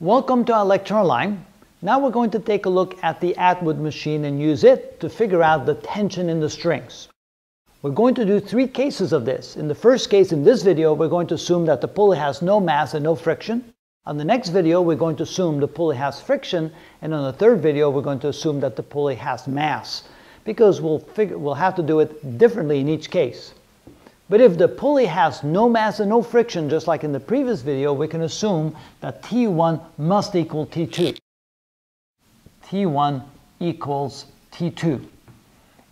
Welcome to ilectureonline. Now we're going to take a look at the Atwood machine and use it to figure out the tension in the strings. We're going to do three cases of this. In the first case in this video, we're going to assume that the pulley has no mass and no friction. On the next video, we're going to assume the pulley has friction. And on the third video, we're going to assume that the pulley has mass because we'll, figure, we'll have to do it differently in each case. But if the pulley has no mass and no friction, just like in the previous video, we can assume that T1 must equal T2. T1 equals T2.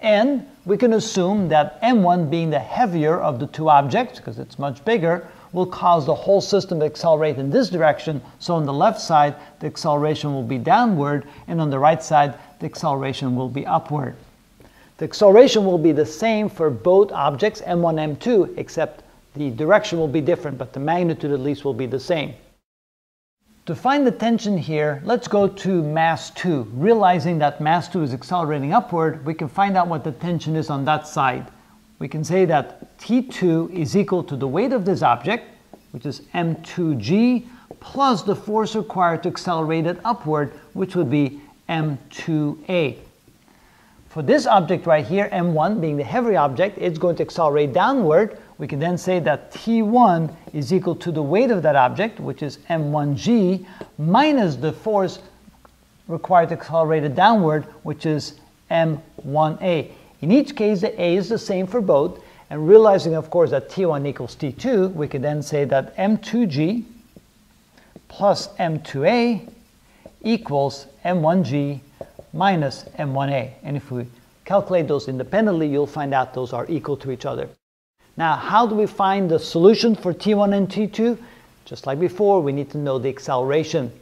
And we can assume that M1 being the heavier of the two objects, because it's much bigger, will cause the whole system to accelerate in this direction. So on the left side, the acceleration will be downward, and on the right side, the acceleration will be upward. The acceleration will be the same for both objects, m1, m2, except the direction will be different, but the magnitude at least will be the same. To find the tension here, let's go to mass 2. Realizing that mass 2 is accelerating upward, we can find out what the tension is on that side. We can say that T2 is equal to the weight of this object, which is m2g, plus the force required to accelerate it upward, which would be m2a. For this object right here, m1 being the heavy object, it's going to accelerate downward. We can then say that t1 is equal to the weight of that object, which is m1g, minus the force required to accelerate it downward, which is m1a. In each case, the a is the same for both. And realizing, of course, that t1 equals t2, we can then say that m2g plus m2a equals m1g minus m1a. And if we calculate those independently, you'll find out those are equal to each other. Now, how do we find the solution for t1 and t2? Just like before, we need to know the acceleration.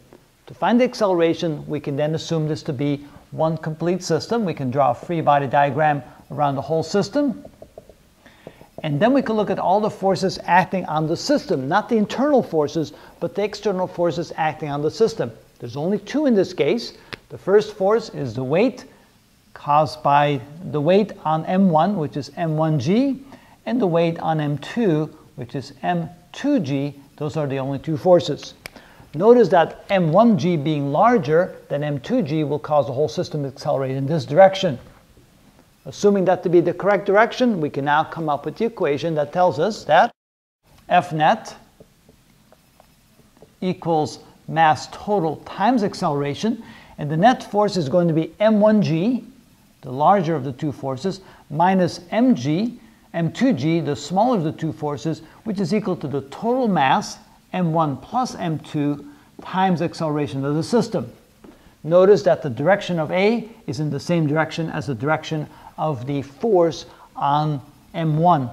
To find the acceleration, we can then assume this to be one complete system. We can draw a free body diagram around the whole system. And then we can look at all the forces acting on the system, not the internal forces, but the external forces acting on the system. There's only two in this case. The first force is the weight caused by the weight on M1, which is M1G, and the weight on M2, which is M2G. Those are the only two forces. Notice that M1G being larger than M2G will cause the whole system to accelerate in this direction. Assuming that to be the correct direction, we can now come up with the equation that tells us that F net equals mass total times acceleration. And the net force is going to be m1g, the larger of the two forces, minus mg, m2g, the smaller of the two forces, which is equal to the total mass, m1 plus m2, times acceleration of the system. Notice that the direction of A is in the same direction as the direction of the force on m1.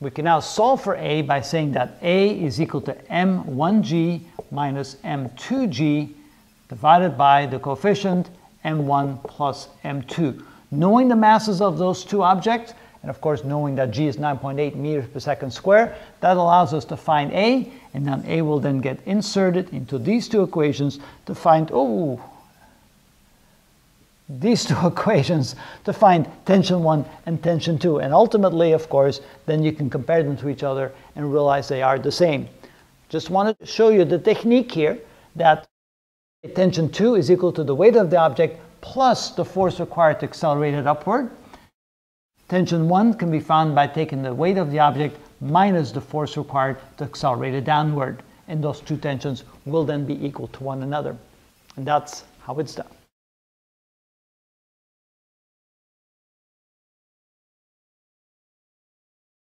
We can now solve for A by saying that A is equal to m1g minus m2g divided by the coefficient m1 plus m2. Knowing the masses of those two objects, and of course knowing that g is 9.8 meters per second square, that allows us to find a, and then a will then get inserted into these two equations to find, oh, these two equations to find tension 1 and tension 2. And ultimately, of course, then you can compare them to each other and realize they are the same. Just wanted to show you the technique here that Tension 2 is equal to the weight of the object plus the force required to accelerate it upward. Tension 1 can be found by taking the weight of the object minus the force required to accelerate it downward. And those two tensions will then be equal to one another. And that's how it's done.